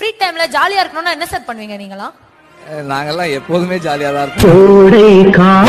Free டைம்ல ஜாலியா இருக்கணும்னா என்ன சார் பண்ணுவீங்க நீங்களா? நாங்கெல்லாம் எப்போதுமே ஜாலியா தான் இருப்போம்.